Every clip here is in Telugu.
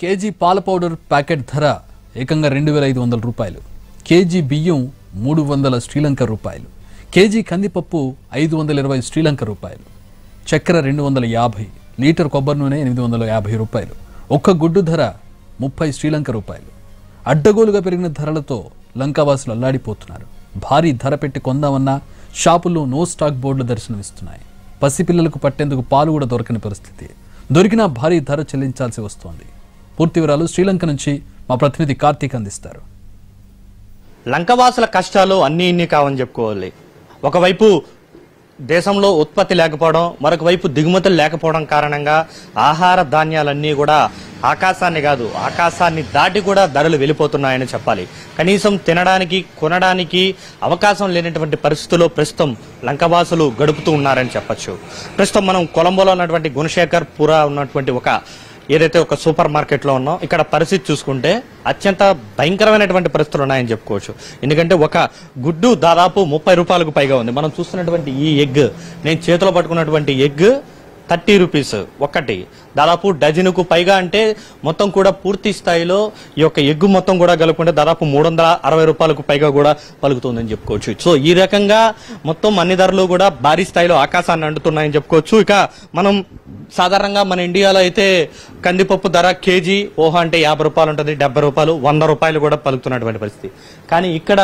కేజీ పాల పౌడర్ ప్యాకెట్ ధర ఏకంగా రెండు వేల ఐదు వందల రూపాయలు. కేజీ బియ్యం మూడు వందల శ్రీలంక రూపాయలు. కేజీ కందిపప్పు ఐదు వందల ఇరవై శ్రీలంక రూపాయలు. చక్కెర రెండు వందల యాభై లీటర్ కొబ్బరి నూనె ఎనిమిది వందల యాభై రూపాయలు. ఒక్క గుడ్డు ధర ముప్పై శ్రీలంక రూపాయలు. అడ్డగోలుగా పెరిగిన ధరలతో లంకావాసులు అల్లాడిపోతున్నారు. భారీ ధర పెట్టి కొందామన్నా షాపుల్లో నో స్టాక్ బోర్డులు దర్శనమిస్తున్నాయి. పసిపిల్లలకు పట్టేందుకు పాలు కూడా దొరకని పరిస్థితి. దొరికినా భారీ ధర చెల్లించాల్సి వస్తోంది. పూర్తి వివరాలు శ్రీలంక నుంచి మా ప్రతినిధి కార్తీక్ అందిస్తారు. లంకవాసుల కష్టాలు అన్ని ఇన్ని కావని చెప్పుకోవాలి. ఒకవైపు దేశంలో ఉత్పత్తి లేకపోవడం మరొక వైపు దిగుమతులు లేకపోవడం కారణంగా ఆహార ధాన్యాలన్నీ కూడా ఆకాశాన్ని కాదు ఆకాశాన్ని దాటి కూడా ధరలు వెళ్ళిపోతున్నాయని చెప్పాలి. కనీసం తినడానికి కొనడానికి అవకాశం లేనటువంటి పరిస్థితుల్లో ప్రస్తుతం లంకవాసులు గడుపుతూ ఉన్నారని చెప్పొచ్చు. ప్రస్తుతం మనం కొలంబోలో ఉన్నటువంటి గుణశేఖర్ పురా ఉన్నటువంటి ఒక ఏదైతే ఒక సూపర్ మార్కెట్లో ఉన్నాం ఇక్కడ పరిస్థితి చూసుకుంటే అత్యంత భయంకరమైనటువంటి పరిస్థితులు ఉన్నాయని చెప్పుకోవచ్చు. ఎందుకంటే ఒక గుడ్డు దాదాపు ముప్పై రూపాయలకు పైగా ఉంది. మనం చూస్తున్నటువంటి ఈ ఎగ్ నేను చేతిలో పట్టుకున్నటువంటి ఎగ్ థర్టీ రూపీస్ ఒక్కటి. దాదాపు డజనుకు పైగా అంటే మొత్తం కూడా పూర్తి స్థాయిలో ఈ యొక్క ఎగ్గు మొత్తం కూడా కలుపుకుంటే దాదాపు మూడు వందల అరవై రూపాయలకు పైగా కూడా పలుకుతుందని చెప్పుకోవచ్చు. సో ఈ రకంగా మొత్తం అన్ని ధరలు కూడా భారీ స్థాయిలో ఆకాశాన్ని అంటున్నాయని చెప్పుకోవచ్చు. ఇక మనం సాధారణంగా మన ఇండియాలో అయితే కందిపప్పు ధర కేజీ ఓహా అంటే యాభై రూపాయలు ఉంటుంది డెబ్బై రూపాయలు వంద రూపాయలు కూడా పలుకుతున్నటువంటి పరిస్థితి. కానీ ఇక్కడ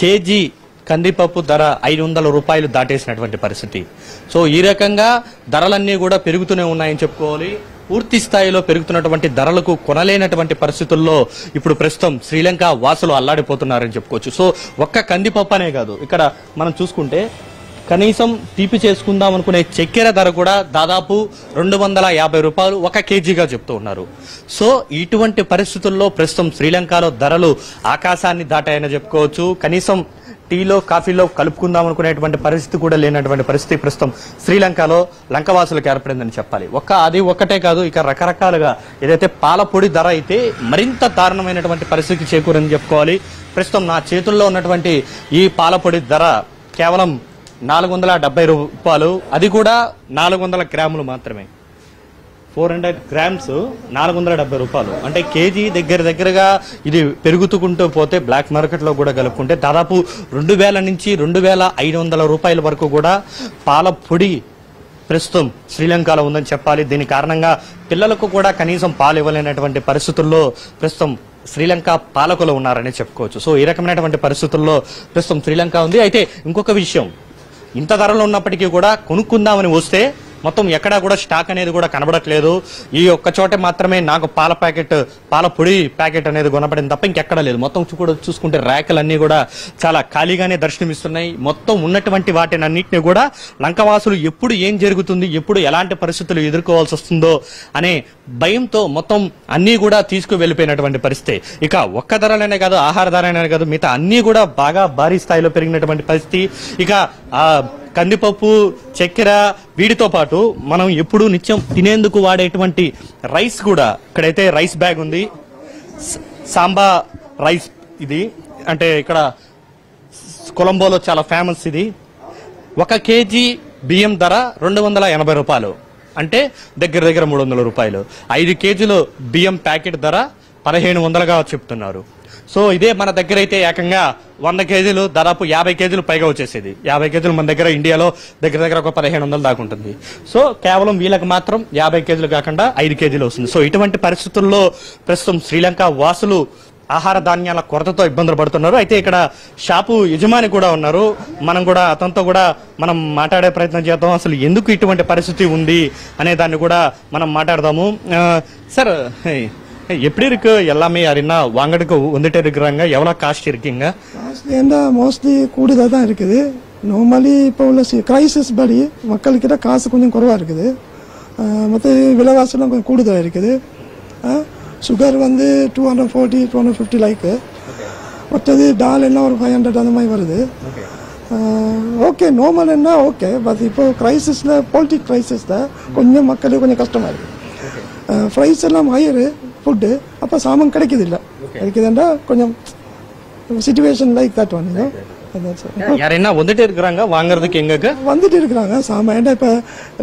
కేజీ కందిపప్పు ధర ఐదు వందల రూపాయలు దాటేసినటువంటి పరిస్థితి. సో ఈ రకంగా ధరలన్నీ కూడా పెరుగుతూనే ఉన్నాయని చెప్పుకోవాలి. పూర్తి స్థాయిలో పెరుగుతున్నటువంటి ధరలకు కొనలేనటువంటి పరిస్థితుల్లో ఇప్పుడు ప్రస్తుతం శ్రీలంక వాసులు అల్లాడిపోతున్నారని చెప్పుకోవచ్చు. సో ఒక్క కందిపప్పు అనే కాదు. ఇక్కడ మనం చూసుకుంటే కనీసం తీపి చేసుకుందాం అనుకునే చక్కెర ధర కూడా దాదాపు రెండు వందల యాభై రూపాయలు ఒక కేజీగా చెప్తూ ఉన్నారు. సో ఇటువంటి పరిస్థితుల్లో ప్రస్తుతం శ్రీలంకలో ధరలు ఆకాశాన్ని దాటాయని చెప్పుకోవచ్చు. కనీసం టీలో కాఫీలో కలుపుకుందాం అనుకునేటువంటి పరిస్థితి కూడా లేనటువంటి పరిస్థితి ప్రస్తుతం శ్రీలంకలో లంకవాసులకు ఏర్పడిందని చెప్పాలి. ఒక్క అది ఒక్కటే కాదు ఇక రకరకాలుగా ఏదైతే పాల పొడి ధర అయితే మరింత దారుణమైనటువంటి పరిస్థితి చేకూరని చెప్పుకోవాలి. ప్రస్తుతం నా చేతుల్లో ఉన్నటువంటి ఈ పాల పొడి ధర కేవలం నాలుగు వందల డెబ్బై రూపాయలు. అది కూడా నాలుగు వందల గ్రాములు మాత్రమే. ఫోర్ హండ్రెడ్ గ్రామ్స్ నాలుగు వందల డెబ్బై రూపాయలు. అంటే కేజీ దగ్గర దగ్గరగా ఇది పెరుగుతుకుంటూ పోతే బ్లాక్ మార్కెట్లో కూడా కలుపుకుంటే దాదాపు రెండు వేల నుంచి రెండు వేల ఐదు వందల రూపాయల వరకు కూడా పాల పొడి ప్రస్తుతం శ్రీలంకలో ఉందని చెప్పాలి. దీని కారణంగా పిల్లలకు కూడా కనీసం పాలు ఇవ్వలేనటువంటి పరిస్థితుల్లో ప్రస్తుతం శ్రీలంక పాలకులు ఉన్నారని చెప్పుకోవచ్చు. సో ఈ రకమైనటువంటి పరిస్థితుల్లో ప్రస్తుతం శ్రీలంక ఉంది. అయితే ఇంకొక విషయం. ఇంత ధరలు ఉన్నప్పటికీ కూడా కొనుక్కుందామని వస్తే మొత్తం ఎక్కడా కూడా స్టాక్ అనేది కూడా కనబడట్లేదు. ఈ ఒక్క చోటే మాత్రమే నాకు పాల ప్యాకెట్ పాల పొడి ప్యాకెట్ అనేది కొనబడింది తప్ప ఇంకెక్కడా లేదు. మొత్తం కూడా చూసుకుంటే ర్యాకులన్నీ కూడా చాలా ఖాళీగానే దర్శనమిస్తున్నాయి. మొత్తం ఉన్నటువంటి వాటిని అన్నింటినీ కూడా లంకవాసులు ఎప్పుడు ఏం జరుగుతుంది ఎప్పుడు ఎలాంటి పరిస్థితులు ఎదుర్కోవాల్సి వస్తుందో అనే భయంతో మొత్తం అన్నీ కూడా తీసుకు వెళ్ళిపోయినటువంటి పరిస్థితి. ఇక ఒక్క ధరలనే కాదు ఆహార ధరలనే కాదు మిగతా అన్నీ కూడా బాగా భారీ స్థాయిలో పెరిగినటువంటి పరిస్థితి. ఇక ఆ కందిపప్పు చక్కెర వీటితో పాటు మనం ఎప్పుడు నిత్యం తినేందుకు వాడేటువంటి రైస్ కూడా ఇక్కడైతే రైస్ బ్యాగ్ ఉంది. సాంబా రైస్ ఇది. అంటే ఇక్కడ కొలంబోలో చాలా ఫేమస్ ఇది. ఒక కేజీ బియ్యం ధర రెండు వందల ఎనభై రూపాయలు. అంటే దగ్గర దగ్గర మూడు వందల రూపాయలు. ఐదు కేజీలు బియ్యం ప్యాకెట్ ధర పదిహేను వందలుగా చెప్తున్నారు. సో ఇదే మన దగ్గర అయితే ఏకంగా వంద కేజీలు దాదాపు యాభై కేజీలు పైగా వచ్చేసేది. యాభై కేజీలు మన దగ్గర ఇండియాలో దగ్గర దగ్గర ఒక పదిహేను వందలు దాకా ఉంటుంది. సో కేవలం వీళ్ళకి మాత్రం యాభై కేజీలు కాకుండా ఐదు కేజీలు వస్తుంది. సో ఇటువంటి పరిస్థితుల్లో ప్రస్తుతం శ్రీలంక వాసులు ఆహార ధాన్యాల కొరతతో ఇబ్బందులు పడుతున్నారు. అయితే ఇక్కడ షాపు యజమాని కూడా ఉన్నారు. మనం కూడా అతనితో కూడా మనం మాట్లాడే ప్రయత్నం చేద్దాం. అసలు ఎందుకు ఇటువంటి పరిస్థితి ఉంది అనే దాన్ని కూడా మనం మాట్లాడదాము. సార్ எப்படி இருக்கு? எல்லாமே யாருன்னா வாங்கறதுக்கு வந்துட்டே இருக்கிறாங்க. எவ்வளவு காஸ்ட் இருக்கீங்க? காஸ்ட்லி என்ன மோஸ்ட்லி கூடுதலாக தான் இருக்குது. நார்மலி இப்போ உள்ள கிரைசிஸ் படி மக்கள்கிட்ட காசு கொஞ்சம் குறைவாக இருக்குது. மற்ற விலைவாசிலாம் கொஞ்சம் கூடுதலாக இருக்குது. சுகர் வந்து two hundred forty two hundred fifty like மற்றது டால் எல்லாம் ஒரு ஃபைவ் ஹண்ட்ரட் அந்த மாதிரி வருது. ஓகே நார்மல் என்ன? ஓகே பட் இப்போ கிரைசிஸில் பொலிட்டிக் கிரைசிஸில் கொஞ்சம் மக்களுக்கு கொஞ்சம் கஷ்டமாக இருக்குது ப்ரைஸ் எல்லாம் ஹையரு ஃபுட்டு அப்போ சாமான் கிடைக்குது இல்லை கிடைக்குதுன்றா கொஞ்சம் you know. அதான் சார் யாரைனா வந்துட்டே இருக்கிறாங்க வாங்குறதுக்கு எங்களுக்கு வந்துட்டு இருக்கிறாங்க சாம ஏன்டா இப்போ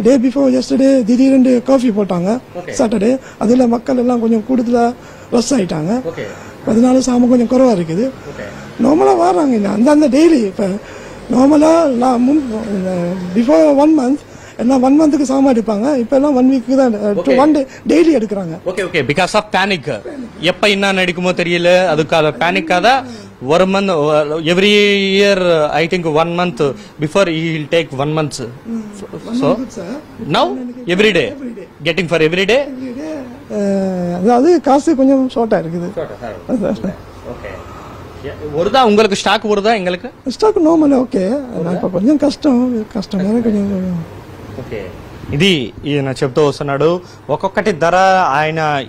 டே பிஃபோர் எஸ்டர்டே திடீர்னு காஃபி போட்டாங்க சாட்டர்டே அதில் மக்கள் எல்லாம் கொஞ்சம் கூடுதலாக ரஸ் ஆயிட்டாங்க. ஓகே அதனால சாம கொஞ்சம் குறைவா இருக்குது. நார்மலாக வர்றாங்க இந்த அந்தந்த டெய்லி இப்போ நார்மலாக நான் முன் பிஃபோர் ஒன் மந்த் எல்லாம் ஒன் மந்த்துக்கு சமமாக எடுப்பாங்க. இப்போ எல்லாம் ஒன் வீக்கு தான் ஒன் டே டெய்லி எடுக்கிறாங்க. Okay okay because of panic எப்போ என்ன எடுக்குமோ தெரியல. அதுக்காக பேனிக்காக ஒரு month every year I think one month before he will take one month so now every day getting for every day அதாவது காசு கொஞ்சம் ஷார்ட்டாக இருக்குது. ஒருதா உங்களுக்கு ஸ்டாக் ஒருதா எங்களுக்கு? ஸ்டாக் நார்மல் ஓகே நான் இப்போ கொஞ்சம் கஷ்டம். கஷ்டம் கொஞ்சம் ఓకే. ఇది ఈయన చెప్తూ వస్తున్నాడు. ఒక్కొక్కటి ధర ఆయన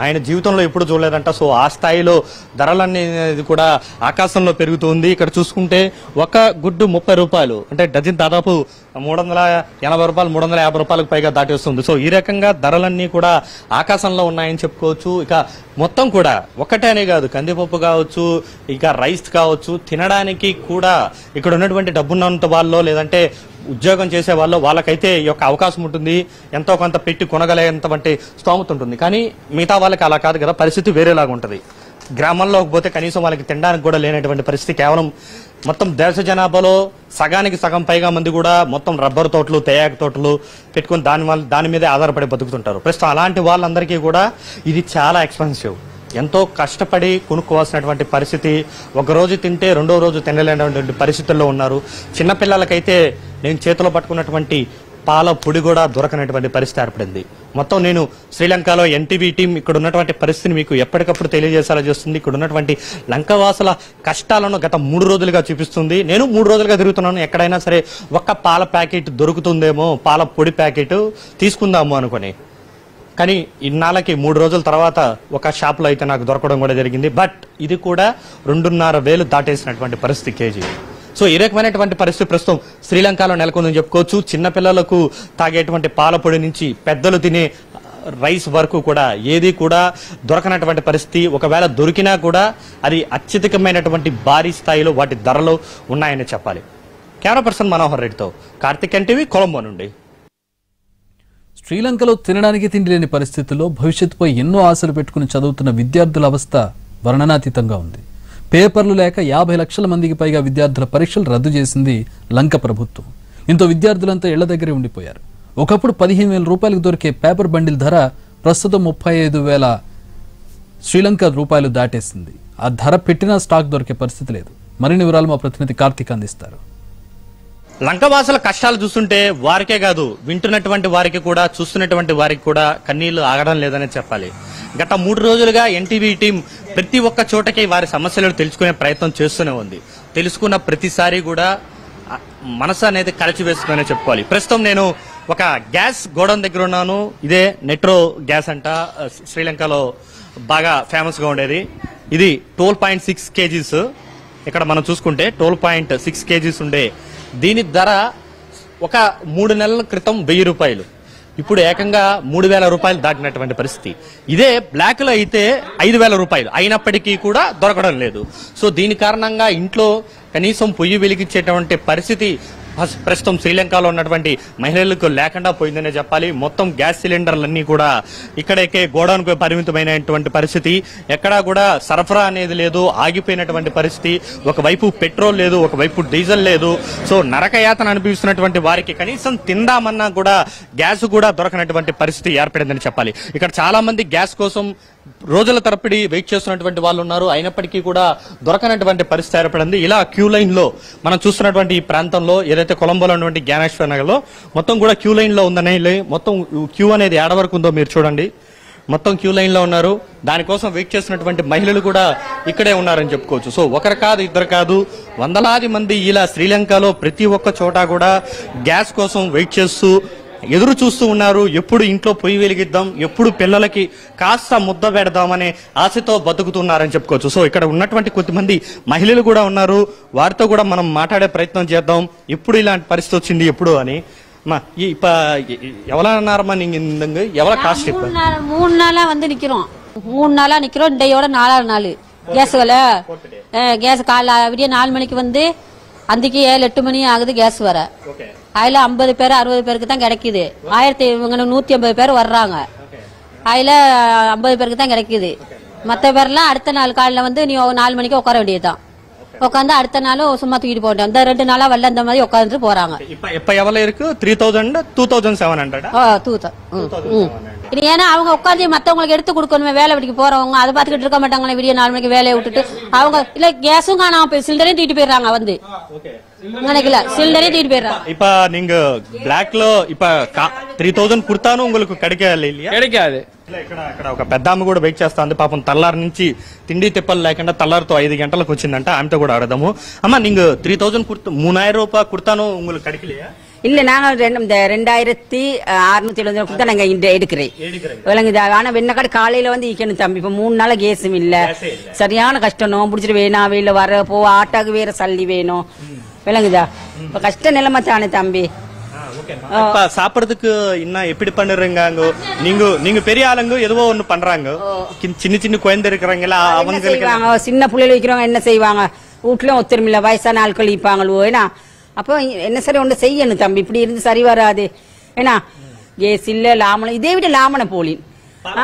ఆయన జీవితంలో ఎప్పుడు చూడలేదంట. సో ఆ స్థాయిలో ధరలన్నీ అనేది కూడా ఆకాశంలో పెరుగుతుంది. ఇక్కడ చూసుకుంటే ఒక గుడ్డు ముప్పై రూపాయలు. అంటే డజన్ దాదాపు మూడు వందల ఎనభై రూపాయలు మూడు వందల యాభై రూపాయలకు పైగా దాటేస్తుంది సో ఈ రకంగా ధరలన్నీ కూడా ఆకాశంలో ఉన్నాయని చెప్పుకోవచ్చు. ఇక మొత్తం కూడా ఒక్కటే అనే కాదు. కందిపప్పు కావచ్చు ఇక రైస్ కావచ్చు. తినడానికి కూడా ఇక్కడ ఉన్నటువంటి డబ్బున్నంత వాళ్ళలో లేదంటే ఉద్యోగం చేసే వాళ్ళు వాళ్ళకైతే ఈ యొక్క అవకాశం ఉంటుంది. ఎంతో కొంత పెట్టి కొనగలేంతవంటి స్తోమత ఉంటుంది కానీ మిగతా వాళ్ళకి అలా కాదు కదా పరిస్థితి వేరేలాగా ఉంటుంది. గ్రామంలోకి పోతే కనీసం వాళ్ళకి తినడానికి కూడా లేనటువంటి పరిస్థితి కేవలం మొత్తం దేశ జనాభాలో సగానికి సగం పైగా మంది కూడా మొత్తం రబ్బర్ తోటలు తేయాకు తోటలు పెట్టుకుని దాని వల్ల దాని మీదే ఆధారపడి బతుకుతుంటారు. ప్రస్తుతం అలాంటి వాళ్ళందరికీ కూడా ఇది చాలా ఎక్స్పెన్సివ్ ఎంతో కష్టపడి కొనుక్కోవాల్సినటువంటి పరిస్థితి. ఒకరోజు తింటే రెండో రోజు తినలేనటువంటి పరిస్థితుల్లో ఉన్నారు. చిన్నపిల్లలకైతే నేను చేతిలో పట్టుకున్నటువంటి పాల పొడి కూడా దొరకనటువంటి పరిస్థితి ఏర్పడింది. మొత్తం నేను శ్రీలంకలో ఎన్టీవీ టీం ఇక్కడ ఉన్నటువంటి పరిస్థితిని మీకు ఎప్పటికప్పుడు తెలియజేసేలా చేస్తుంది. ఇక్కడ ఉన్నటువంటి లంకవాసుల కష్టాలను గత మూడు రోజులుగా చూపిస్తుంది. నేను మూడు రోజులుగా తిరుగుతున్నాను. ఎక్కడైనా సరే ఒక్క పాల ప్యాకెట్ దొరుకుతుందేమో పాల పొడి ప్యాకెట్ తీసుకుందాము అనుకొని. కానీ ఇన్నాళ్ళకి మూడు రోజుల తర్వాత ఒక షాప్లో అయితే నాకు దొరకడం కూడా జరిగింది. బట్ ఇది కూడా రెండున్నర వేలు దాటేసినటువంటి పరిస్థితి కేజీ. సో ఈ రకమైనటువంటి పరిస్థితి ప్రస్తుతం శ్రీలంకలో నెలకొందని చెప్పుకోవచ్చు. చిన్నపిల్లలకు తాగేటువంటి పాలపొడి నుంచి పెద్దలు తినే రైస్ వరకు కూడా ఏది కూడా దొరకనటువంటి పరిస్థితి. ఒకవేళ దొరికినా కూడా అది అత్యధికమైనటువంటి భారీ స్థాయిలో వాటి ధరలు ఉన్నాయని చెప్పాలి. కెమెరా పర్సన్ మనోహర్ రెడ్డితో కార్తిక్ ఎన్టీవీ కొలంబో నుండి. శ్రీలంకలో తినడానికి తిండి లేని పరిస్థితుల్లో భవిష్యత్తుపై ఎన్నో ఆశలు పెట్టుకుని చదువుతున్న విద్యార్థుల అవస్థ వర్ణనాతీతంగా ఉంది. పేపర్లు లేక యాభై లక్షల మందికి పైగా విద్యార్థుల పరీక్షలు రద్దు చేసింది లంక ప్రభుత్వం. ఇంతో విద్యార్థులంతా ఇళ్ళ దగ్గరే ఉండిపోయారు. ఒకప్పుడు పదిహేను వేల రూపాయలకు దొరికే పేపర్ బండిల్ ధర ప్రస్తుతం ముప్పై ఐదు వేల శ్రీలంక రూపాయలు దాటేసింది. ఆ ధర పెట్టినా స్టాక్ దొరికే పరిస్థితి లేదు. మరిన్ని వివరాలు మా ప్రతినిధి కార్తీక్ అందిస్తారు. లంకవాసుల కష్టాలు చూస్తుంటే వారికే కాదు వింటున్నటువంటి వారికి కూడా చూస్తున్నటువంటి వారికి కూడా కన్నీళ్ళు ఆగడం లేదనే చెప్పాలి. గత మూడు రోజులుగా ఎన్టీవీ టీం ప్రతి ఒక్క చోటకి వారి సమస్యలను తెలుసుకునే ప్రయత్నం చేస్తూనే ఉంది. తెలుసుకున్న ప్రతిసారి కూడా మనసు అనేది కలిసి వేసుకునే చెప్పుకోవాలి. ప్రస్తుతం నేను ఒక గ్యాస్ గోడౌన్ దగ్గర ఉన్నాను. ఇదే నెట్రో గ్యాస్ అంట. శ్రీలంకలో బాగా ఫేమస్గా ఉండేది. ఇది టోల్ పాయింట్ సిక్స్ కేజీస్. ఇక్కడ మనం చూసుకుంటే టోల్ పాయింట్ సిక్స్ కేజీస్ ఉండే దీని ధర ఒక మూడు నెలల క్రితం వెయ్యి రూపాయలు. ఇప్పుడు ఏకంగా మూడు వేల రూపాయలు దాటినటువంటి పరిస్థితి. ఇదే బ్లాక్లో అయితే ఐదు వేల రూపాయలు. అయినప్పటికీ కూడా దొరకడం లేదు. సో దీని కారణంగా ఇంట్లో కనీసం పొయ్యి వెలిగించేటువంటి పరిస్థితి ప్రస్తుతం శ్రీలంకలో ఉన్నటువంటి మహిళలకు లేకుండా పోయిందనే చెప్పాలి. మొత్తం గ్యాస్ సిలిండర్లన్నీ కూడా ఇక్కడైతే గోడౌన్కు పరిమితమైనటువంటి పరిస్థితి. ఎక్కడా కూడా సరఫరా అనేది లేదు ఆగిపోయినటువంటి పరిస్థితి. ఒకవైపు పెట్రోల్ లేదు ఒకవైపు డీజిల్ లేదు. సో నరకయాతన అనిపిస్తున్నటువంటి వారికి కనీసం తిందామన్నా కూడా గ్యాస్ కూడా దొరకనటువంటి పరిస్థితి ఏర్పడిందని చెప్పాలి. ఇక్కడ చాలా మంది గ్యాస్ కోసం రోజుల తరపిడి వెయిట్ చేస్తున్నటువంటి వాళ్ళు ఉన్నారు. అయినప్పటికీ కూడా దొరకనటువంటి పరిస్థితి ఏర్పడింది. ఇలా క్యూ లైన్లో మనం చూస్తున్నటువంటి ఈ ప్రాంతంలో ఏదైతే కొలంబోలో ఉన్నటువంటి జ్ఞానేశ్వర నగర్లో మొత్తం కూడా క్యూ లైన్లో ఉందనే లే- మొత్తం క్యూ అనేది ఏడ వరకు ఉందో మీరు చూడండి. మొత్తం క్యూ లైన్లో ఉన్నారు. దానికోసం వెయిట్ చేస్తున్నటువంటి మహిళలు కూడా ఇక్కడే ఉన్నారని చెప్పుకోవచ్చు. సో ఒకరు కాదు ఇద్దరు కాదు. వందలాది మంది ఇలా శ్రీలంకలో ప్రతి ఒక్క చోట కూడా గ్యాస్ కోసం వెయిట్ చేస్తూ ఎదురు చూస్తూ ఉన్నారు ఎప్పుడు ఇంట్లో పొయ్యి వెలిగిద్దాం ఎప్పుడు పిల్లలకి కాస్త ముద్ద పెడదామనే ఆశతో బతుకుతున్నారని చెప్పుకోవచ్చు సో ఇక్కడ ఉన్నటువంటి కొద్దిమంది మహిళలు కూడా ఉన్నారు వారితో కూడా మనం మాట్లాడే ప్రయత్నం చేద్దాం ఎప్పుడు ఇలాంటి పరిస్థితి వచ్చింది ఎప్పుడు అని మా இப்ப எவ்வளவு நேரமா நீங்க இந்த எவ்வளவு காஸ்ட் இப்ப மூணு நாள் மூணு நாளா வந்து நிக்கிறோம் மூணு நாளா நிக்கிறோம் இன்றையோட நாலாவது நாள் கேஸ் விலை கேஸ் காலைல விடிய நாலு மணிக்கு வந்து அந்திக்கு ஏழு எட்டு மணி ஆகுது கேஸ் வர. அதுல ஐம்பது பேர் அறுபது பேருக்கு தான் கிடைக்குது. ஆயிரத்தி இவங்க நூத்தி ஐம்பது பேர் வர்றாங்க. அதுல ஐம்பது பேருக்கு தான் கிடைக்குது. மத்த பேர்லாம் அடுத்த நாள் காலையில வந்து நீ நாலு மணிக்கு உட்கார வேண்டியதுதான். உட்காந்து அடுத்த நாளும் சும்மா தூக்கிட்டு போட்டோம் இந்த ரெண்டு நாளா வரல இந்த மாதிரி உட்காந்துட்டு போறாங்க. இப்ப இப்ப எவ்வளவு இருக்கு? Three thousand two thousand seven hundred ஏன்னா அவங்க உட்காந்து மத்தவங்களுக்கு எடுத்து கொடுக்கணுமே வேலை வெட்டிக்கு போறவங்க அதை பார்த்துக்கிட்டு இருக்க மாட்டாங்களே விடிய நாலு மணிக்கு வேலையை விட்டுட்டு. அவங்க இல்ல கேஸும் காணாம போய் சிலிண்டரையும் தூக்கிட்டு போயிடுறாங்க வந்து. நினைக்கல சிலிண்டரையும் தூக்கிட்டு போயிடுறாங்க இப்ப நீங்க బ్లాక్ లో ఇప్ప త్రీ థౌజండ్ కుర్తాను உங்களுக்கு கிடைக்கல இல்லையா கிடைக்காது ఇలా ఇక్కడ ఇక్కడ ఒక పెద్ద ఆమె కూడా వెయిట్ చేస్తా ఉంది పాపం తల్లారి నుంచి తిండి తిప్పలు లేకుండా తల్లారితో ఐదు గంటలకు వచ్చిందంట ఆమెతో కూడా ఆడదాము అమ్మ நீங்க த்ரீ தௌசண்ட் குடுத்து மூணாயிரம் ரூபாய் குடுத்தானோ உங்களுக்கு கிடைக்கலையா இல்ல நாங்க ரெண்டு- இந்த ரெண்டாயிரத்தி அறுநூத்தி எழுபது கொடுத்தா நாங்க இந்த எடுக்கிறேன் விளங்குதா ஆனா வெண்ணக்காடு காலையில வந்து ஈக்கணும் தம்பி இப்ப மூணு நாளா கேஸும் இல்ல சரியான கஷ்டம் நோம்பு பிடிச்சிட்டு வேணாம் வெயில வர போ ஆட்டாக்கு வேற சல்லி வேணும் விளங்குதா? இப்ப கஷ்ட நிலைமை தானே தம்பி. சாப்பிடறதுக்கு இன்னும் எப்படி பண்ணுறீங்க? அங்க நீங்க நீங்க பெரிய ஆளுங்க எதுவோ ஒண்ணு பண்றாங்க. சின்ன சின்ன குழந்தை அவங்களுக்கு செய்வாங்க? சின்ன பிள்ளைகள் வைக்கிறவங்க என்ன செய்வாங்க? வீட்லயும் ஒத்துருமில்ல வயசான ஆட்கள் வைப்பாங்களோ ஏன்னா? அப்போ என்ன சரி ஒன்று செய்யணும் தம்பி இப்படி இருந்து சரி வராது. ஏன்னா? கேஸ் இல்ல லாமணம் இதே விட லாமண போலின்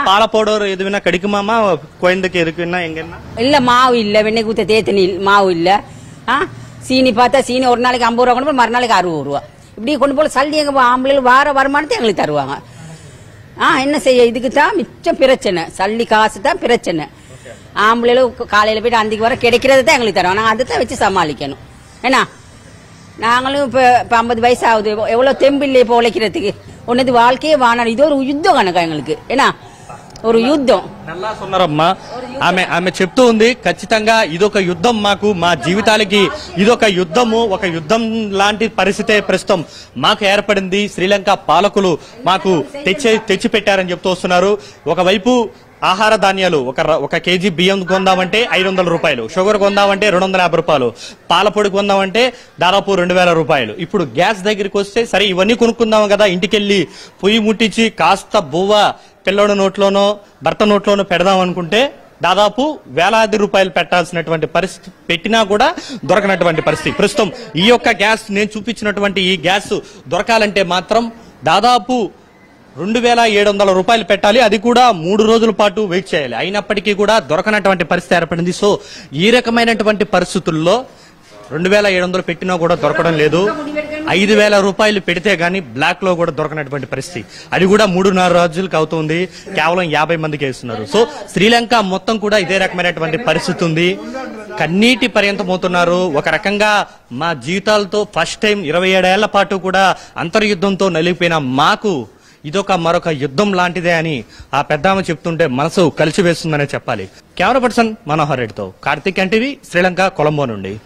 பால பவுடர் எது வேணா கிடைக்குமாமா குழந்தைக்கு இருக்குன்னா எங்கன்னா? இல்ல மாவு இல்ல வெண்ணெய் ஊத்த தேத்தனி மாவு இல்ல. ஆ? சீனி பார்த்தா சீனி ஒரு நாளைக்கு ஐம்பது ரூபா கொண்டு போய் மறுநாளைக்கு அறுபது ரூபா. இப்படி கொண்டு போல சல்லி எங்க ஆம்பளைகள் வார வருமானத்தை எங்களுக்கு தருவாங்க. ஆ என்ன செய்ய? இதுக்கு தான் மிச்சம் பிரச்சனை. சல்லி காசு தான் பிரச்சனை. ஆம்பளைகளும் காலையில போயிட்டு அந்திக்கு வர கிடைக்கிறது தான் எங்களுக்கு தருவாங்க. நாங்கள் அதை தான் வச்சு சமாளிக்கணும். ஏன்னா நாங்களும் இப்போ இப்போ ஐம்பது வயசு ஆகுது. எவ்வளோ தெம்பு இல்லை இப்போ உழைக்கிறதுக்கு. ஒன்னது வாழ்க்கையே வாணாடு இது ஒரு யுத்தம் கணக்கா எங்களுக்கு. ஏன்னா ஒரு యుద్ధం. నల్లా సున్నారమ్మా ఆమె ఆమె చెప్తూ ఉంది ఖచ్చితంగా ఇదొక యుద్ధం మాకు మా జీవితాలకి ఇదొక యుద్ధము ఒక యుద్ధం లాంటి పరిస్థితే ప్రస్తుతం మాకు ఏర్పడింది. శ్రీలంక పాలకులు మాకు తెచ్చి తెచ్చి పెట్టారని చెప్తూ వస్తున్నారు. ఒకవైపు ఆహార ధాన్యాలు ఒక ఒక కేజీ బియ్యం కొందామంటే ఐదు వందల రూపాయలు షుగర్ కొందామంటే రెండు వందల యాభై రూపాయలు పాల పొడి కొందామంటే దాదాపు రెండు వేల రూపాయలు. ఇప్పుడు గ్యాస్ దగ్గరికి వస్తే సరే ఇవన్నీ కొనుక్కుందాం కదా ఇంటికెళ్ళి పొయ్యి ముట్టించి కాస్త బువ్వ పిల్లోడి నోట్లోనో భర్త నోట్లోనో పెడదాం అనుకుంటే దాదాపు వేలాది రూపాయలు పెట్టాల్సినటువంటి పరిస్థితి పెట్టినా కూడా దొరకనటువంటి పరిస్థితి. ప్రస్తుతం ఈ యొక్క గ్యాస్ నేను చూపించినటువంటి ఈ గ్యాస్ దొరకాలంటే మాత్రం దాదాపు రెండు వేల ఏడు వందల రూపాయలు పెట్టాలి. అది కూడా మూడు రోజుల పాటు వెయిట్ చేయాలి. అయినప్పటికీ కూడా దొరకనటువంటి పరిస్థితి ఏర్పడింది. సో ఈ రకమైనటువంటి పరిస్థితుల్లో రెండు వేల ఏడు వందలు పెట్టినా కూడా దొరకడం లేదు. ఐదు వేల రూపాయలు పెడితే గానీ బ్లాక్లో కూడా దొరకనటువంటి పరిస్థితి. అది కూడా మూడున్నర రోజులకు అవుతుంది. కేవలం యాభై మందికి వేస్తున్నారు. సో శ్రీలంక మొత్తం కూడా ఇదే రకమైనటువంటి పరిస్థితి ఉంది. కన్నీటి పర్యంతం అవుతున్నారు. ఒక రకంగా మా జీవితాలతో ఫస్ట్ టైం ఇరవై ఏడేళ్ళ పాటు కూడా అంతర్యుద్ధంతో నలిగిపోయిన మాకు ఇదొక మరొక యుద్ధం లాంటిదే అని ఆ పెద్దామ చెప్తుంటే మనసు కలిసివేస్తుందనే చెప్పాలి. కెమెరా పర్సన్ మనోహర్ రెడ్డితో కార్తీక్ ఎన్టీవీ శ్రీలంక కొలంబో నుండి.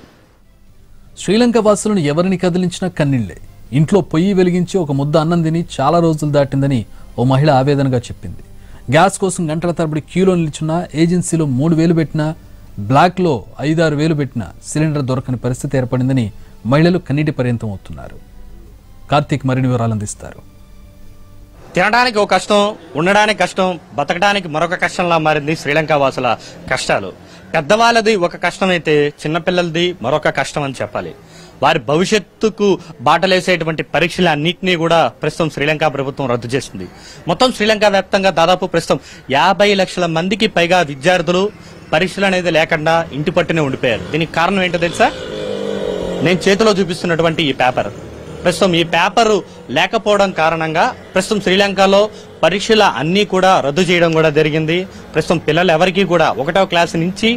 శ్రీలంక వాసులను ఎవరిని కదిలించినా కన్నీళ్ళే. ఇంట్లో పొయ్యి వెలిగించి ఒక ముద్ద అన్నం తిని చాలా రోజులు దాటిందని ఓ మహిళ ఆవేదనగా చెప్పింది. గ్యాస్ కోసం గంటల తరబడి క్యూలో నిలిచున్నా ఏజెన్సీలో మూడు వేలు పెట్టినా బ్లాక్లో ఐదారు వేలు పెట్టినా సిలిండర్ దొరకని పరిస్థితి ఏర్పడిందని మహిళలు కన్నీటి పర్యంతం అవుతున్నారు. కార్తీక్ మరిన్ని వివరాలు అందిస్తారు. తినడానికి ఒక కష్టం ఉండడానికి కష్టం బతకడానికి మరొక కష్టంలా మారింది శ్రీలంక వాసుల కష్టాలు. పెద్దవాళ్ళది ఒక కష్టమైతే చిన్నపిల్లలది మరొక కష్టం అని చెప్పాలి. వారి భవిష్యత్తుకు బాటలేసేటువంటి పరీక్షల అన్నింటినీ కూడా ప్రస్తుతం శ్రీలంక ప్రభుత్వం రద్దు చేసింది మొత్తం శ్రీలంక వ్యాప్తంగా దాదాపు ప్రస్తుతం యాభై లక్షల మందికి పైగా విద్యార్థులు పరీక్షలు అనేది లేకుండా ఇంటి పట్టునే ఉండిపోయారు. దీనికి కారణం ఏంటో తెలుసా? నేను చేతిలో చూపిస్తున్నటువంటి ఈ పేపర్. ప్రస్తుతం ఈ పేపర్ లేకపోవడం కారణంగా ప్రస్తుతం శ్రీలంకలో పరీక్షల అన్నీ కూడా రద్దు చేయడం కూడా జరిగింది. ప్రస్తుతం పిల్లలు ఎవరికీ కూడా ఒకటో క్లాస్ నుంచి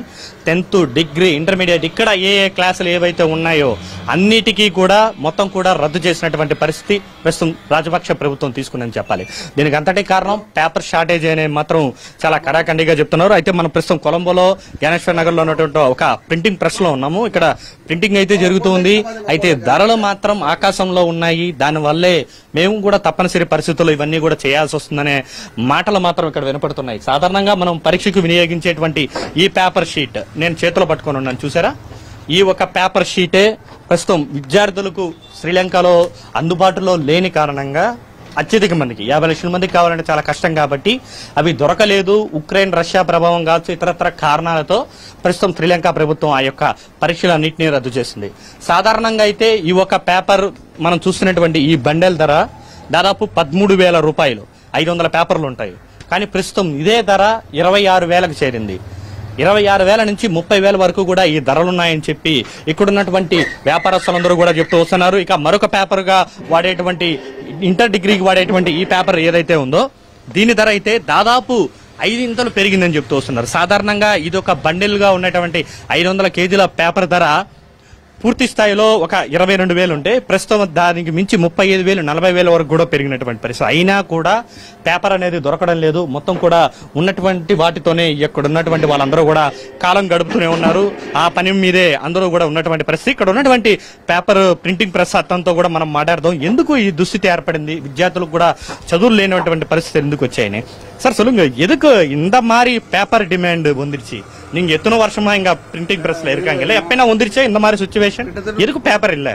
టెన్త్ డిగ్రీ ఇంటర్మీడియట్ ఇక్కడ ఏ ఏ క్లాసులు ఏవైతే ఉన్నాయో అన్నిటికీ కూడా మొత్తం కూడా రద్దు చేసినటువంటి పరిస్థితి ప్రస్తుతం రాజపక్ష ప్రభుత్వం తీసుకుందని చెప్పాలి. దీనికి అంతటి కారణం పేపర్ షార్టేజ్ అనే మాత్రం చాలా కడాఖండిగా చెప్తున్నారు. అయితే మనం ప్రస్తుతం కొలంబోలో జ్ఞానేశ్వర నగర్లో ఉన్నటువంటి ఒక ప్రింటింగ్ ప్రెస్లో ఉన్నాము. ఇక్కడ ప్రింటింగ్ అయితే జరుగుతుంది అయితే ధరలు మాత్రం ఆకాశంలో ఉన్నాయి. దానివల్లే మేము కూడా తప్పనిసరి పరిస్థితుల్లో ఇవన్నీ కూడా చేయాల్సి వస్తుందనే మాటలు మాత్రం ఇక్కడ వినపడుతున్నాయి. సాధారణంగా మనం పరీక్షకు వినియోగించేటువంటి ఈ పేపర్ షీట్ నేను చేతిలో పట్టుకొని ఉన్నాను. చూసారా? ఈ ఒక పేపర్ షీటే ప్రస్తుతం విద్యార్థులకు శ్రీలంకలో అందుబాటులో లేని కారణంగా అత్యధిక మందికి. యాభై లక్షల మందికి కావాలంటే చాలా కష్టం కాబట్టి అవి దొరకలేదు. ఉక్రెయిన్ రష్యా ప్రభావం కావచ్చు ఇతరత్ర కారణాలతో ప్రస్తుతం శ్రీలంక ప్రభుత్వం ఆ యొక్క పరీక్షలన్నింటినీ రద్దు చేసింది. సాధారణంగా అయితే ఈ ఒక పేపర్ మనం చూస్తున్నటువంటి ఈ బండెల్ ధర దాదాపు పదమూడు వేల రూపాయలు. ఐదు వందల పేపర్లు ఉంటాయి. కానీ ప్రస్తుతం ఇదే ధర ఇరవై ఆరు వేలకు చేరింది. ఇరవై ఆరు వేల నుంచి ముప్పై వేల వరకు కూడా ఈ ధరలున్నాయని చెప్పి ఇక్కడున్నటువంటి వ్యాపారస్తులందరూ కూడా చెప్తూ వస్తున్నారు. ఇక మరొక పేపర్గా వాడేటువంటి ఇంటర్ డిగ్రీకి వాడేటువంటి ఈ పేపర్ ఏదైతే ఉందో దీని ధర అయితే దాదాపు ఐదింతలు పెరిగిందని చెప్తూ వస్తున్నారు. సాధారణంగా ఇది ఒక బండిల్గా ఉన్నటువంటి ఐదు వందల కేజీల పేపర్ ధర పూర్తి స్థాయిలో ఒక ఇరవై రెండు వేలు ఉంటే ప్రస్తుతం దానికి మించి ముప్పై ఐదు వేలు నలభై వేల వరకు కూడా పెరిగినటువంటి పరిస్థితి అయినా కూడా పేపర్ అనేది దొరకడం లేదు మొత్తం కూడా ఉన్నటువంటి వాటితోనే ఇక్కడ ఉన్నటువంటి వాళ్ళందరూ కూడా కాలం గడుపుతూనే ఉన్నారు ఆ పని మీదే అందరూ కూడా ఉన్నటువంటి పరిస్థితి ఇక్కడ ఉన్నటువంటి పేపర్ ప్రింటింగ్ ప్రెస్ అత్తంతో కూడా మనం మాట్లాడదాం ఎందుకు ఈ దుస్థితి ఏర్పడింది విద్యార్థులకు కూడా చదువులు లేనటువంటి పరిస్థితి ఎందుకు వచ్చాయని சார் சொல்லுங்க எதுக்கு இந்த மாதிரி பேப்பர் டிமாண்ட் வந்துருச்சு நீங்க எத்தனை வருஷமா இங்க பிரிண்டிங் பிரஸ்ல இருக்காங்க இல்ல எப்பனா வந்துருச்சா இந்த மாதிரி சுச்சுவேஷன் எதுக்கு பேப்பர் இல்ல?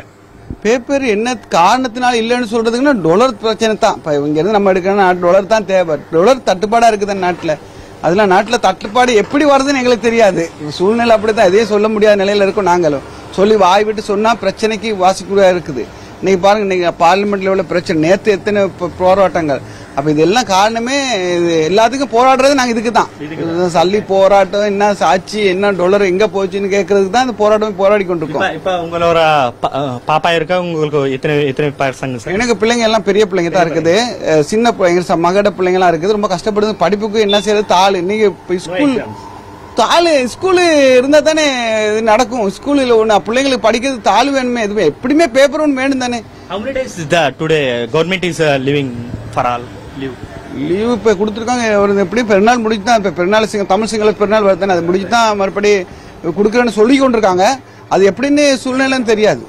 பேப்பர் என்ன காரணத்தினால இல்லைன்னு சொல்றதுக்குன்னா டொலர் பிரச்சனை தான். இப்போ இங்க இருந்து நம்ம எடுக்கணும்னா டொலர் தான் தேவை. டொலர் தட்டுப்பாடா இருக்குது நாட்டில். அதெல்லாம் நாட்டில் தட்டுப்பாடு எப்படி வருதுன்னு எங்களுக்கு தெரியாது. சூழ்நிலை அப்படிதான் எதையும் சொல்ல முடியாத நிலையில இருக்கோம் நாங்களும். சொல்லி வாய் விட்டு சொன்னா பிரச்சனைக்கு வாசிக்கூடியா இருக்குது. இன்னைக்கு பாருங்க இன்னைக்கு பார்லிமெண்ட்ல உள்ள பிரச்சனை. நேத்து எத்தனை போராட்டங்கள். அப்ப இதெல்லாம் காரணமே இது எல்லாத்துக்கும் போராடுறது நாங்க இதுக்கு தான் சல்லி போராட்டம் என்ன சாட்சி என்ன டொலர் எங்க போச்சுன்னு கேட்கறதுக்கு தான் இந்த போராட்டம் போராடி கொண்டிருக்கோம். இப்ப உங்களோட பாப்பா இருக்கா? உங்களுக்கு எத்தனை எத்தனை பசங்க எனக்கு பிள்ளைங்க எல்லாம் பெரிய பிள்ளைங்க தான் இருக்குது. சின்ன பிள்ளைங்க ச- மகட பிள்ளைங்க எல்லாம் இருக்குது. ரொம்ப கஷ்டப்படுது. படிப்புக்கு என்ன செய்யறது தாள். இன்னைக்கு ஸ்கூல் தாள் ஸ்கூலு இருந்தா தானே இது நடக்கும். ஸ்கூலில் ஒன்று பிள்ளைங்களுக்கு படிக்கிறது தாள் வேணுமே. எதுவுமே எப்படியுமே பேப்பர் ஒன்று வேணும் தானே. How many days is that today leave இப்போ கொடுத்துருக்காங்க ஒரு எப்படி பெருநாள் முடிஞ்சு தான் இப்போ பெருநாள் சிங்க தமிழ் சிங்கள பெருநாள் வருதுன்னு அது முடிஞ்சு தான் மறுபடி கொடுக்குறேன்னு சொல்லி கொண்டிருக்காங்க அது எப்படின்னு சூழ்நிலைன்னு தெரியாது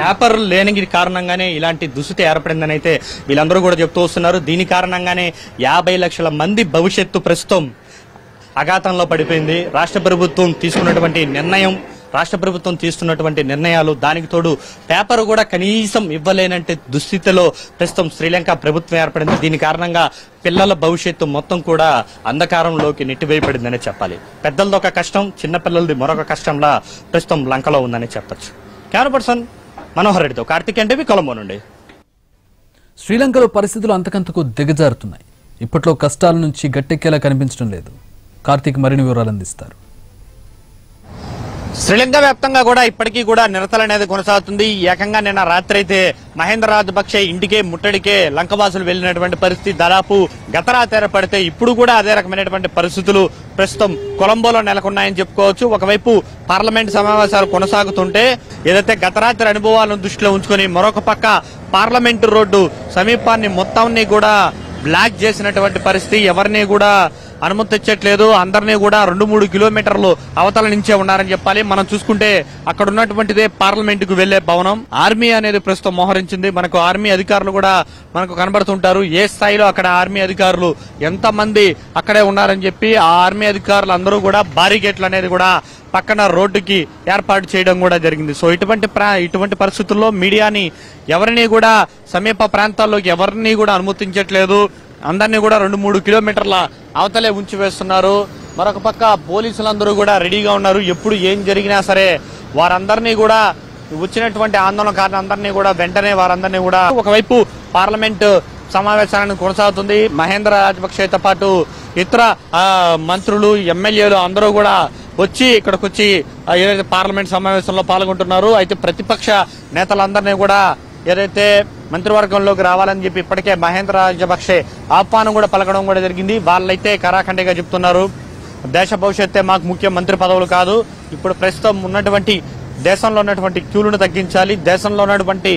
పేపర్ లేని కారణంగానే ఇలాంటి దుస్థితి ఏర్పడిందని అయితే వీళ్ళందరూ కూడా చెప్తూ వస్తున్నారు దీని కారణంగానే యాభై లక్షల మంది భవిష్యత్తు ప్రస్తుతం అఘాతంలో పడిపోయింది రాష్ట్ర ప్రభుత్వం తీసుకున్నటువంటి నిర్ణయం రాష్ట్ర ప్రభుత్వం తీసుకున్నటువంటి నిర్ణయాలు దానికి తోడు పేపర్ కూడా కనీసం ఇవ్వలేనంటే దుస్థితిలో ప్రస్తుతం శ్రీలంక ప్రభుత్వం ఏర్పడింది. దీని కారణంగా పిల్లల భవిష్యత్తు మొత్తం కూడా అంధకారంలోకి నెట్టివేయబడిందనే చెప్పాలి. పెద్దలది ఒక కష్టం చిన్నపిల్లలది మరొక కష్టంలా ప్రస్తుతం లంకలో ఉందని చెప్పచ్చు. కెమెరా పర్సన్ మనోహర్ రెడ్డితో కార్తిక్ అంటే కొలంబో నుండి. శ్రీలంకలో పరిస్థితులు అంతకంతకు దిగజారుతున్నాయి. ఇప్పట్లో కష్టాల నుంచి గట్టెక్కేలా కనిపించడం లేదు. కార్తీక్ మరిన్ని వివరాలు అందిస్తారు. శ్రీలంక వ్యాప్తంగా కూడా ఇప్పటికీ కూడా నిరసన అనేది కొనసాగుతుంది. ఏకంగా నిన్న రాత్రి అయితే మహేంద్ర రాజపక్షే ఇంటికే ముట్టడికే లంకవాసులు వెళ్ళినటువంటి పరిస్థితి దాదాపు గతరాత్రి ఏర్పడితే ఇప్పుడు కూడా అదే రకమైనటువంటి పరిస్థితులు ప్రస్తుతం కొలంబోలో నెలకొన్నాయని చెప్పుకోవచ్చు. ఒకవైపు పార్లమెంట్ సమావేశాలు కొనసాగుతుంటే ఏదైతే గతరాత్రి అనుభవాలను దృష్టిలో ఉంచుకొని మరొక పక్క పార్లమెంటు రోడ్డు సమీపాన్ని మొత్తాన్ని కూడా బ్లాక్ చేసినటువంటి పరిస్థితి ఎవరిని కూడా అనుమతించట్లేదు అందరినీ కూడా రెండు మూడు కిలోమీటర్లు అవతల నుంచే ఉన్నారని చెప్పాలి. మనం చూసుకుంటే అక్కడ ఉన్నటువంటిదే పార్లమెంట్కు వెళ్ళే భవనం. ఆర్మీ అనేది ప్రస్తుతం మోహరించింది. మనకు ఆర్మీ అధికారులు కూడా మనకు కనబడుతుంటారు. ఏ స్థాయిలో అక్కడ ఆర్మీ అధికారులు ఎంత మంది అక్కడే ఉన్నారని చెప్పి ఆ ఆర్మీ అధికారులు అందరూ కూడా బారిగేట్లు అనేది కూడా పక్కన రోడ్డుకి ఏర్పాటు చేయడం కూడా జరిగింది. సో ఇటువంటి ప్రా- ఇటువంటి పరిస్థితుల్లో మీడియాని ఎవరిని కూడా సమీప ప్రాంతాల్లోకి ఎవరిని కూడా అనుమతించట్లేదు. అందరినీ కూడా రెండు మూడు కిలోమీటర్ల అవతలే ఉంచి వేస్తున్నారు. మరొక పక్క పోలీసులందరూ కూడా రెడీగా ఉన్నారు. ఎప్పుడు ఏం జరిగినా సరే వారందరినీ కూడా వచ్చినటువంటి ఆందోళనకారులు అందరినీ కూడా వెంటనే వారందరినీ కూడా ఒకవైపు పార్లమెంట్ సమావేశాలను కొనసాగుతుంది. మహేంద్ర రాజపక్షతో పాటు ఇతర మంత్రులు ఎమ్మెల్యేలు అందరూ కూడా వచ్చి ఇక్కడికి వచ్చి ఏదైతే పార్లమెంట్ సమావేశంలో పాల్గొంటున్నారు అయితే ప్రతిపక్ష నేతలందరినీ కూడా ఏదైతే మంత్రివర్గంలోకి రావాలని చెప్పి ఇప్పటికే మహేంద్ర రాజపక్షే ఆహ్వానం కూడా పలకడం కూడా జరిగింది. వాళ్ళైతే కరాఖండిగా చెప్తున్నారు. దేశ భవిష్యత్తే మాకు ముఖ్య మంత్రి పదవులు కాదు. ఇప్పుడు ప్రస్తుతం ఉన్నటువంటి దేశంలో ఉన్నటువంటి క్యూలను తగ్గించాలి. దేశంలో ఉన్నటువంటి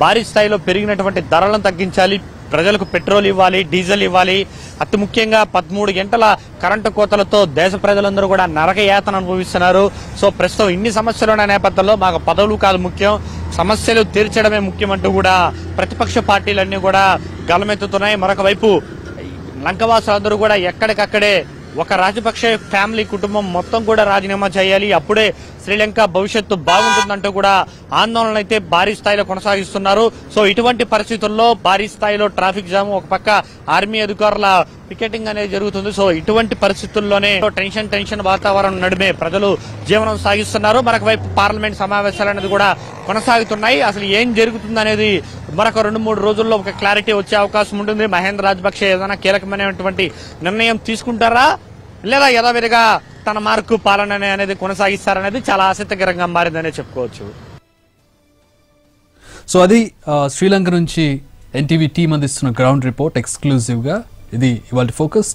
భారీ స్థాయిలో పెరిగినటువంటి ధరలను తగ్గించాలి. ప్రజలకు పెట్రోల్ ఇవ్వాలి డీజిల్ ఇవ్వాలి. అతి ముఖ్యంగా పదమూడు గంటల కరెంటు కోతలతో దేశ ప్రజలందరూ కూడా నరక యాతన అనుభవిస్తున్నారు. సో ప్రస్తుతం ఇన్ని సమస్యలు ఉన్న నేపథ్యంలో మాకు పదవులు కాదు ముఖ్యం. సమస్యలు తీర్చడమే ముఖ్యమంటూ కూడా ప్రతిపక్ష పార్టీలన్నీ కూడా గలమెత్తుతున్నాయి. మరొక వైపు లంకవాసులందరూ కూడా ఎక్కడికక్కడే ఒక రాజపక్ష ఫ్యామిలీ కుటుంబం మొత్తం కూడా రాజీనామా చేయాలి. అప్పుడే శ్రీలంక భవిష్యత్తు బాగుంటుందంటూ కూడా ఆందోళన అయితే భారీ స్థాయిలో కొనసాగిస్తున్నారు. సో ఇటువంటి పరిస్థితుల్లో భారీ స్థాయిలో ట్రాఫిక్ జామ్ ఒక పక్క ఆర్మీ అధికారుల పికెటింగ్ అనేది జరుగుతుంది. సో ఇటువంటి పరిస్థితుల్లోనే టెన్షన్ టెన్షన్ వాతావరణం నడుమే ప్రజలు జీవనం సాగిస్తున్నారు. మరొక వైపు పార్లమెంట్ సమావేశాలు అనేది కూడా కొనసాగుతున్నాయి. అసలు ఏం జరుగుతుంది అనేది మరొక రెండు మూడు రోజుల్లో ఒక క్లారిటీ వచ్చే అవకాశం ఉంటుంది. మహేంద్ర రాజపక్ష ఏదైనా కీలకమైనటువంటి నిర్ణయం తీసుకుంటారా? లేదా యథావిధిగా తన మార్కు పాలన అనేది కొనసాగిస్తారనేది చాలా ఆసక్తికరంగా మారిందనే చెప్పుకోవచ్చు. సో అది శ్రీలంక నుంచి ఎన్టీవీ టీం అందిస్తున్న గ్రౌండ్ రిపోర్ట్ ఎక్స్క్లూజివ్గా. ఇది ఇవాళ ఫోకస్.